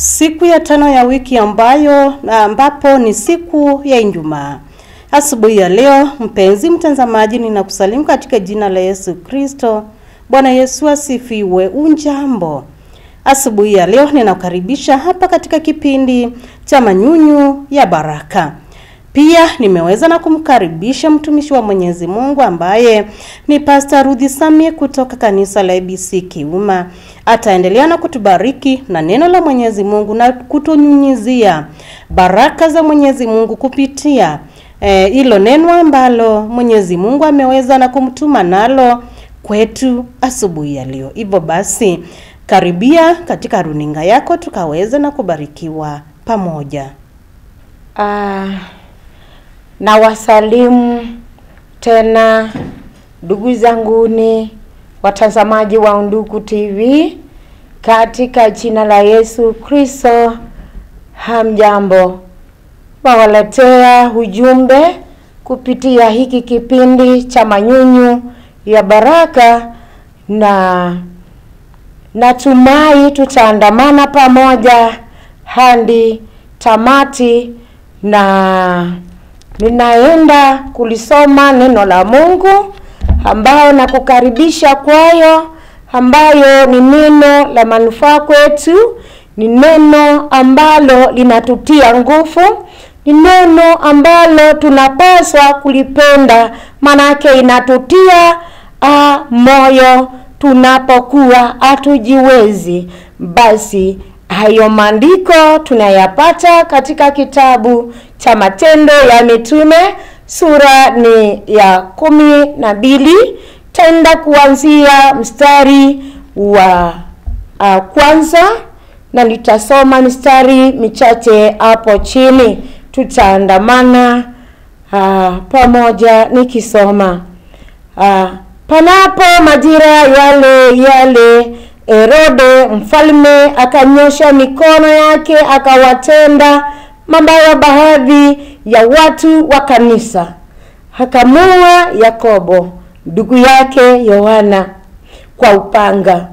siku ya tano ya wiki ambayo ambapo ni siku ya Ijumaa. Asubuhi ya leo, mpenzi mtazamaji, ninakusalimu katika jina la Yesu Kristo. Bwana Yesu asifiwe. Unjambo? Asubuhi ya leo ninakukaribisha hapa katika kipindi cha Manyunyu ya Baraka. Pia nimeweza na kumkaribisha mtumishi wa Mwenyezi Mungu ambaye ni Pastor Rudhi Samie kutoka kanisa la ABC Kiuma. Ataendelea na kutubariki na neno la Mwenyezi Mungu na kutunyunyizia baraka za Mwenyezi Mungu kupitia hilo e, neno ambalo Mwenyezi Mungu ameweza na kumtuma nalo kwetu asubuhi ya leo. Hivyo basi, karibia katika runinga yako tukaweze na kubarikiwa pamoja. Ah, na wasalimu tena ndugu zanguni watazamaji wa Undugu TV katika jina la Yesu Kristo. Hamjambo, wawaletea ujumbe kupitia hiki kipindi cha Manyunyu ya Baraka, na natumai tutaandamana pamoja hadi tamati na ninaenda kulisoma neno la Mungu ambayo nakukaribisha kwayo, ambayo ni neno la manufaa kwetu, ni neno ambalo linatutia nguvu, ni neno ambalo tunapaswa kulipenda, manake inatutia a, moyo tunapokuwa hatujiwezi. Basi hayo maandiko tunayapata katika kitabu cha Matendo ya Mitume sura ni ya kumi na mbili tenda kuanzia mstari wa uh, kwanza na nitasoma mistari michache hapo chini, tutaandamana uh, pamoja nikisoma. Uh, panapo majira yale yale Herode mfalme akanyosha mikono yake akawatenda mabaya baadhi ya watu wa kanisa, hakamua Yakobo ndugu yake Yohana kwa upanga,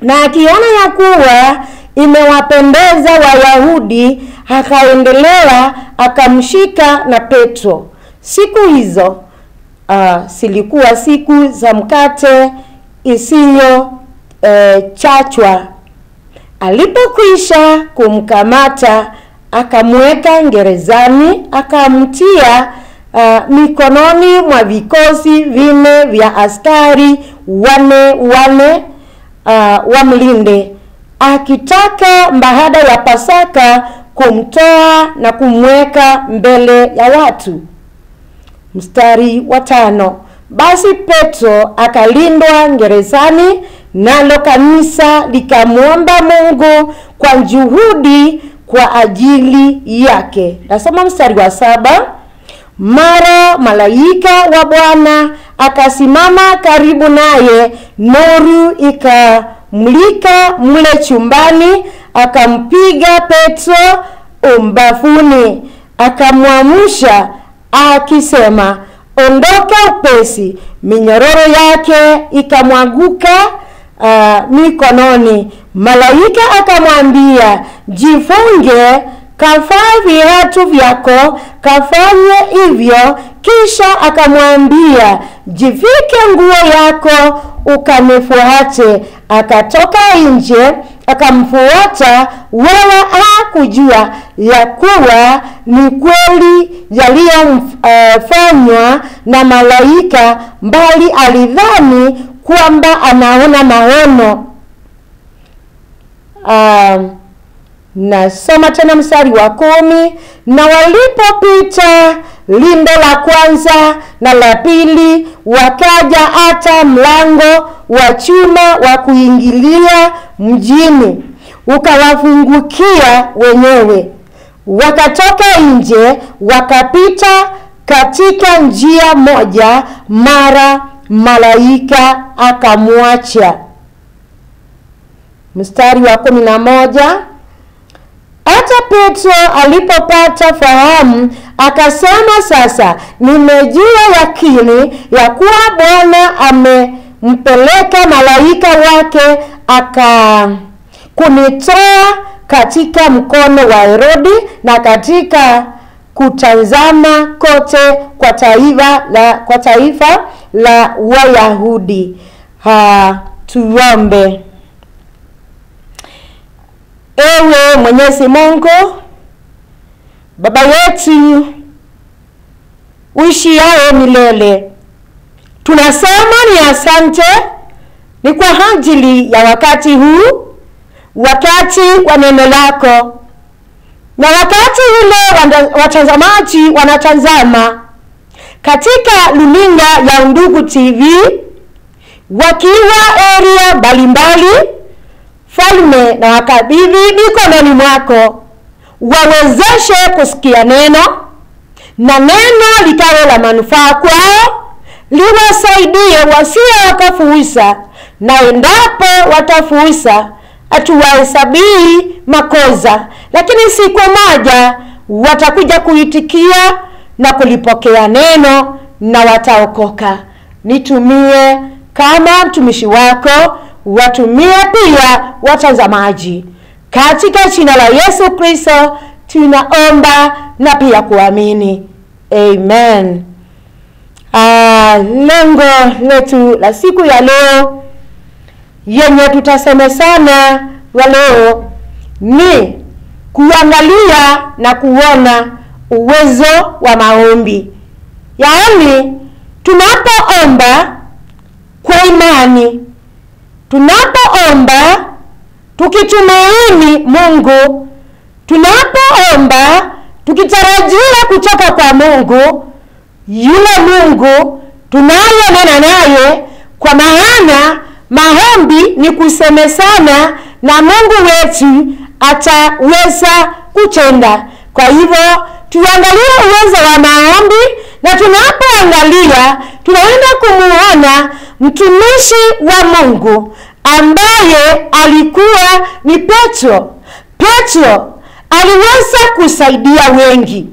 na akiona ya kuwa imewapendeza Wayahudi, akaendelea akamshika na Petro. Siku hizo uh, siku za mkate isiyo uh, chachwa. Alipokwisha kumkamata akamweka ngerezani akamtia uh, mikononi mwa vikosi vine vya askari wane wane uh, wamlinde, akitaka baada ya Pasaka kumtoa na kumweka mbele ya watu. Mstari wa tano. Basi Petro akalindwa ngerezani nalo kanisa likamwomba Mungu kwa juhudi kwa ajili yake. Nasoma mstari wa saba. Mara malaika wa Bwana akasimama karibu naye, nuru ikamulika mle chumbani, akampiga Petro umbafuni akamwamsha akisema Ondoka upesi. Minyororo yake ikamwanguka uh, mikononi. Malaika akamwambia, jifunge, kavaa viatu vyako, kafanye hivyo. Kisha akamwambia, jivike nguo yako, ukanifuate. Akatoka nje akamfuata, wala hakujua ya kuwa ni kweli yaliyofanywa uh, na malaika, bali alidhani kwamba anaona maono. Uh, nasoma tena mstari wa kumi. Na walipopita lindo la kwanza na la pili, wakaja hata mlango wa chuma wa kuingilia mjini, ukawafungukia wenyewe. Wakatoka nje, wakapita katika njia moja, mara malaika akamwacha. Mstari wa kumi na moja. Hata Petro alipopata fahamu akasema, sasa nimejua yakini ya kuwa Bwana amempeleka malaika wake aka kunitoa katika mkono wa Herodi na katika kutazama kote kwa taifa la kwa taifa la Wayahudi. Ha, tuombe. Ewe Mwenyezi Mungu, Baba yetu uishiaye milele, tunasema ni asante, ni kwa ajili ya wakati huu, wakati wa neno lako, na wakati ule watazamaji wanatazama katika luninga ya Undugu TV wakiwa area mbalimbali, falme na wakabidhi mikononi mwako, wawezeshe kusikia neno na neno likawe la manufaa kwao, liwasaidie wasio wakafuisa, na endapo watafuisa hatuwahesabii makosa, lakini siku moja watakuja kuitikia na kulipokea neno na wataokoka. Nitumie kama mtumishi wako, watumie pia watazamaji, katika jina la Yesu Kristo tunaomba na pia kuamini, amen. Ah, lengo letu la siku ya leo yenye tutasemesana wa leo ni kuangalia na kuona uwezo wa maombi, yaani tunapoomba kwa imani, tunapoomba tukitumaini Mungu, tunapoomba tukitarajia kutoka kwa Mungu, yule Mungu tunayenena naye, kwa maana maombi ni kusemesana na Mungu wetu ataweza kutenda. Kwa hivyo tuangalie uwezo wa maombi, na tunapoangalia tunaenda kumuona mtumishi wa Mungu ambaye alikuwa ni Petro. Petro aliweza kusaidia wengi,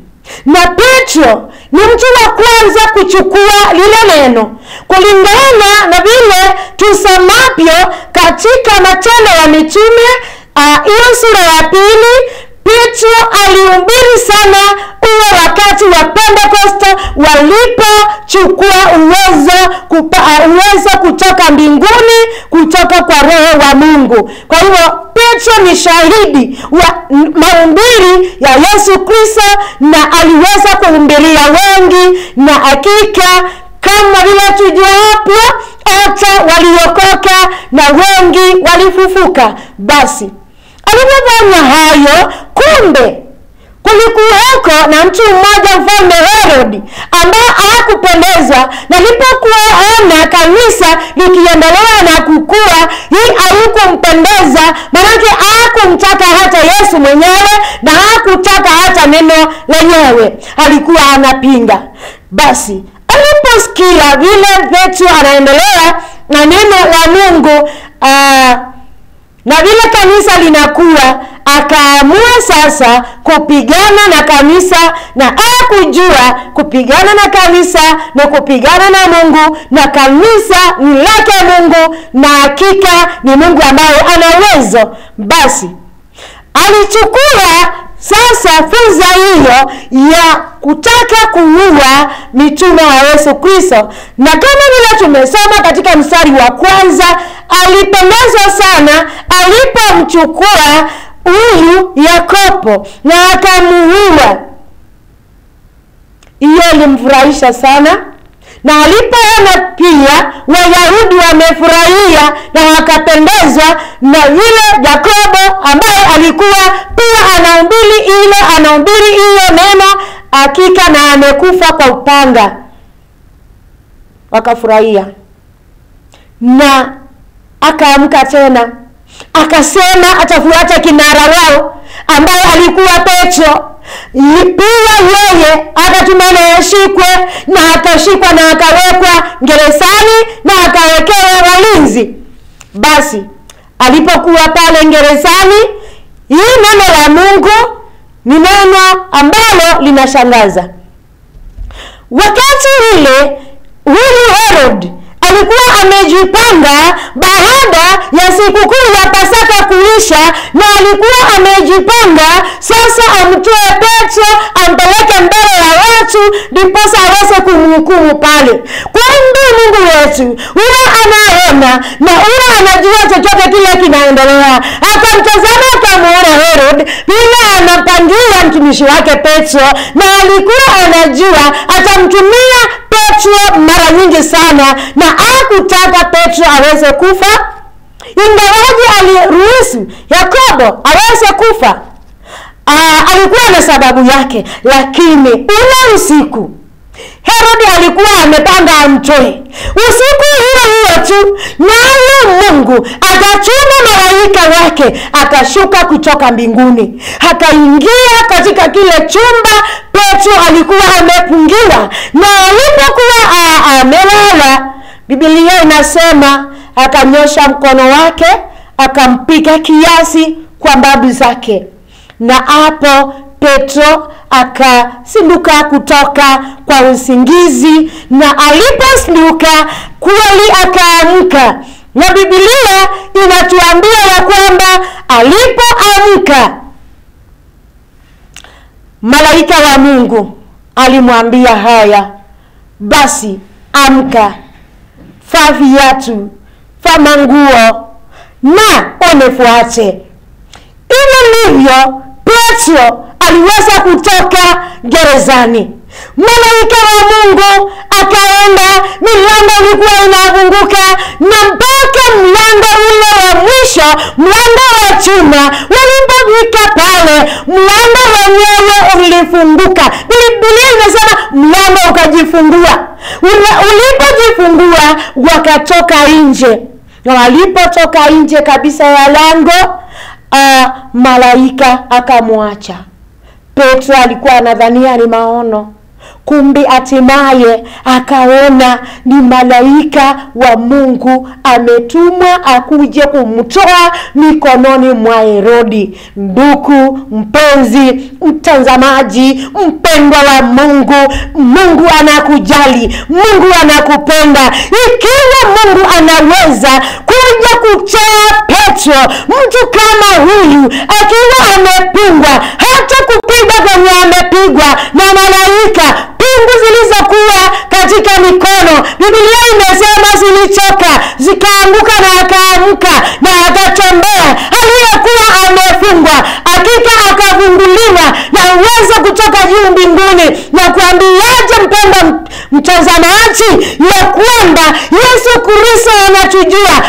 na Petro ni mtu wa kwanza kuchukua lile neno kulingana na vile tusamavyo katika Matendo ya Mitume uh, ile sura ya pili. Petro alihubiri sana huo wakati wa Pentekoste walipochukua uwezo kupa, uh, uwezo kutoka mbinguni kutoka kwa Roho wa Mungu. Kwa hivyo Petro ni shahidi wa mahubiri ya Yesu Kristo, na aliweza kuhubiria wengi, na hakika kama vile tujuavyo, hata waliokoka na wengi walifufuka. Basi alipofanya hayo, kumbe kulikuweko na mtu mmoja mfalme Herodi ambaye hakupendezwa na alipokuwa ona kanisa likiendelea na kukua, hii haikumpendeza, maanake hakumtaka hata Yesu mwenyewe na hakutaka hata neno lenyewe, alikuwa anapinga. Basi aliposikia vile Petro anaendelea na neno la Mungu uh, na vile kanisa linakuwa, akaamua sasa kupigana na kanisa, na akujua kupigana na kanisa na kupigana na Mungu, na kanisa ni lake Mungu, na hakika ni Mungu ambaye ana uwezo. Basi alichukua fursa hiyo ya kutaka kuua mitume wa Yesu Kristo, na kama vile tumesoma katika mstari wa kwanza, alipendezwa sana alipomchukua huyu Yakobo na akamuua. Hiyo ilimfurahisha sana, na alipoona pia Wayahudi wamefurahia na wakapendezwa na vile Yakobo ambaye alikuwa pia anahubiri ile anahubiri hiyo neno hakika na amekufa kwa upanga, wakafurahia. Na akaamka tena akasema atafuata kinara wao ambaye alikuwa Petro. Pia yeye akatumana yashikwe na akashikwa na akawekwa gerezani na akawekewa walinzi. Basi alipokuwa pale gerezani, hii neno la Mungu ni neno ambalo linashangaza. Wakati ule huyu Herod alikuwa amejipanga baada ya sikukuu ya pasaka kuisha na alikuwa amejipanga sasa amtoe petro ampeleke mbele ya watu ndiposa aweze kumhukumu pale. Kumbe mungu wetu huyo anaona na huyo anajua chochote kile kinaendelea akamtazama akamwona herod bila anapangia mtumishi wake petro na alikuwa anajua atamtumia petro mara nyingi sana na akutaka petro aweze kufa. Ingawaji aliruhusu yakobo aweze kufa Aa, alikuwa na sababu yake lakini ule usiku herodi alikuwa amepanga amtoe usiku hiyo hiyo tu naye mungu akachuma malaika wake akashuka kutoka mbinguni. Akaingia katika kile chumba petro alikuwa amefungiwa na alipokuwa amelala Biblia inasema akanyosha mkono wake akampiga kiasi kwa mbabu zake. Na hapo petro akasinduka kutoka kwa usingizi na aliposinduka kweli akaamka. Na bibilia inatuambia ya kwamba alipoamka malaika wa mungu alimwambia haya basi amka faa viatu faa manguo na unifuate Ili ndivyo petro aliweza kutoka gerezani. Malaika wa mungu akaenda milango ilikuwa inafunguka na mpaka mlango ule wa mwisho mlango wa chuma walipofika pale mlango wenyewe ulifunguka. Biblia inasema mlango ukajifungua. Ulipojifungua wakatoka nje. Na walipotoka nje kabisa ya lango uh, malaika akamwacha petro alikuwa anadhania ni maono. Kumbe hatimaye akaona ni malaika wa mungu ametumwa akuje kumtoa mikononi mwa herodi. Nduku mpenzi mtazamaji mpendwa wa mungu mungu anakujali mungu anakupenda. Ikiwa mungu anaweza kuja kutoa petro mtu kama huyu akiwa amepingwa hata kupigwa kwenye amepigwa na malaika pingu zilizokuwa katika mikono bibilia imesema zilichoka zikaanguka na akaamka na akatembea. Aliyekuwa amefungwa akika akafunguliwa na uwezo kutoka juu mbinguni. Na kuambiaje mpenda mtazamaji ya kwamba yesu kristo anatujua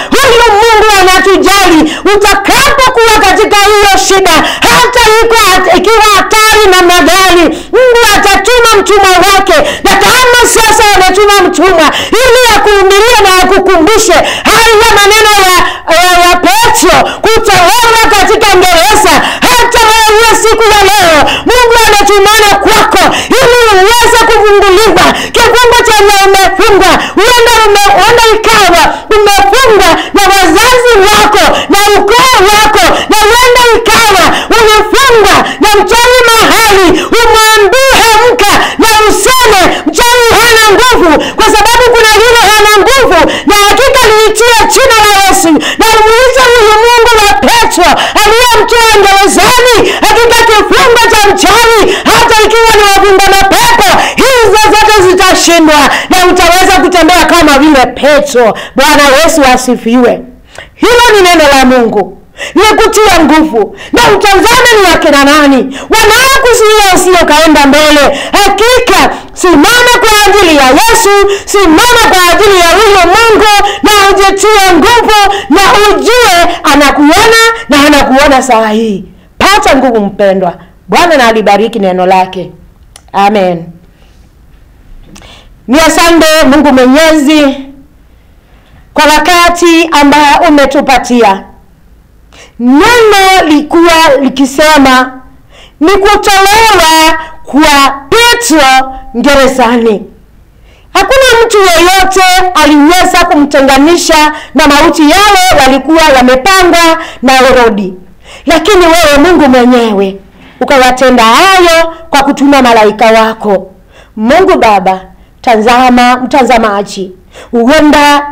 anatujali utakapokuwa katika hiyo shida hata iko ikiwa hatari namna gani mungu atatuma mtumwa wake. Na kama sasa ametuma mtumwa ili akuhubirie na akukumbushe haya maneno ya, ya, ya petro kutawala katika ngereza hata wewe siku ya leo mungu ametumana kwako ili uweze kufunguliwa kifungo chenye umefungwa huenda ume- huenda ikawa umefungwa na wazazi wako na ukoo wako na huenda ikawa umefungwa na mchawi mahali umwambie amka na useme mchawi hana nguvu kwa sababu kuna yule hana nguvu na liitie jina la yesu na umuite huyu mungu wa petro aliyemtoa gerezani katika kifungo cha mchawi hata ikiwa ni na mapepo hizo zote zitashindwa na utaweza kutembea kama vile petro. Bwana yesu asifiwe. Hilo ni neno la mungu nikutia nguvu. Na utazame ni wakina nani? Wanaokuzuia usio kaenda mbele. Hakika simama kwa ajili ya yesu simama kwa ajili ya huyo mungu na ujitie nguvu na ujue anakuona na anakuona saa hii. Pata nguvu mpendwa. Bwana na alibariki neno lake. Amen. Ni asante mungu mwenyezi kwa wakati ambayo umetupatia neno likuwa likisema ni kutolewa kwa petro gerezani. Hakuna mtu yeyote aliweza kumtenganisha na mauti yale yalikuwa yamepangwa na herodi lakini wewe mungu mwenyewe ukawatenda hayo kwa kutuma malaika wako. Mungu baba tazama mtazamaji huenda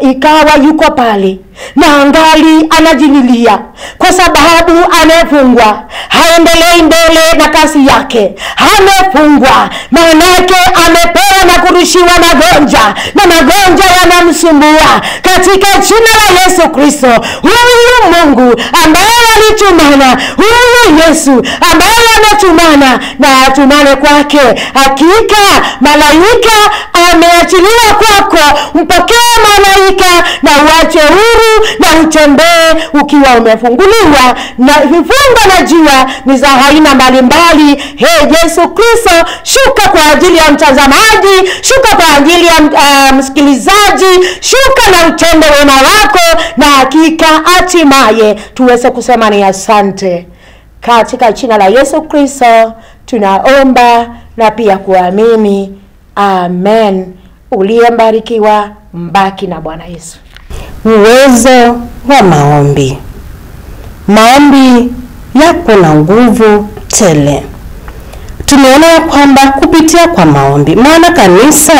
ikawa yuko pale na angali anajililia kwa sababu amefungwa. Haendelei mbele na kazi yake. Amefungwa. Maanake amepewa na kurushiwa magonjwa na magonjwa yanamsumbua. Katika jina la yesu kristo huyu mungu ambaye alitumana huyu yesu ambaye ametumana na atumane kwake hakika malaika ameachiliwa kwako mpokee malaika na uache huru na utembee ukiwa umefunguliwa. Na vifungo na jua ni za aina mbalimbali. He yesu kristo shuka kwa ajili ya mtazamaji shuka kwa ajili ya uh, msikilizaji shuka na utende wema wako na hakika hatimaye tuweze kusema ni asante. Katika jina la yesu kristo tunaomba na pia kuamini. Amen uliyembarikiwa mbaki na bwana yesu Uwezo wa maombi. Maombi yapo na nguvu tele. Tumeona ya kwamba kupitia kwa maombi, maana kanisa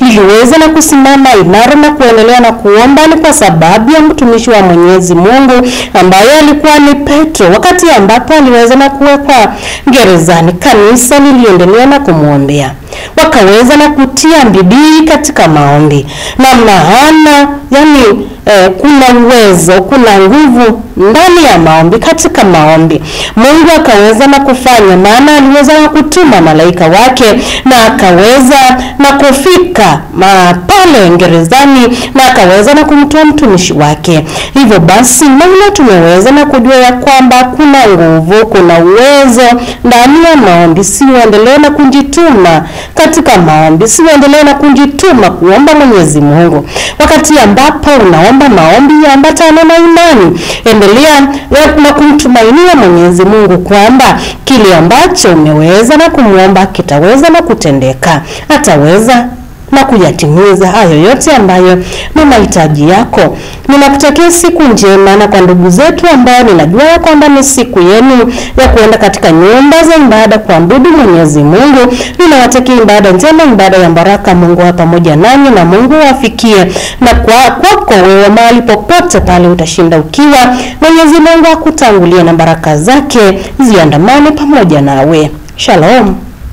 liliweza na kusimama imara na kuendelea na kuomba, ni kwa sababu ya mtumishi wa Mwenyezi Mungu ambaye alikuwa ni Petro. Wakati ambapo aliweza na kuwekwa gerezani, kanisa liliendelea na kumwombea, wakaweza na kutia bidii katika maombi, na maana yani eh, kuna uwezo, kuna nguvu ndani ya maombi. Katika maombi Mungu akaweza na kufanya, maana aliweza na kutuma malaika wake na akaweza na kufika pale gerezani na akaweza na kumtoa mtumishi wake. Hivyo basi, maana tumeweza na kujua ya kwamba kuna nguvu, kuna uwezo ndani ya maombi. Si uendelee na kujituma katika maombi, si uendelee na kujituma kuomba Mwenyezi Mungu wakati ambapo unaomba maombi yaambatana na imani. Endelea na kumtumainia Mwenyezi Mungu kwamba kile ambacho umeweza na kumwomba kitaweza na kutendeka, ataweza na kuyatimiza hayo yote ambayo ni mahitaji yako. Ninakutakia siku njema, na kwa ndugu zetu ambao ninajua kwamba ni siku yenu ya kuenda katika nyumba za ibada kuabudu Mwenyezi Mungu, ninawatakia ibada njema, ibada ya baraka. Mungu wa pamoja nanyi na Mungu wafikie na kwa kwako wewe mahali popote pale utashinda ukiwa. Mwenyezi Mungu akutangulie na baraka zake ziandamane pamoja nawe. Shalom.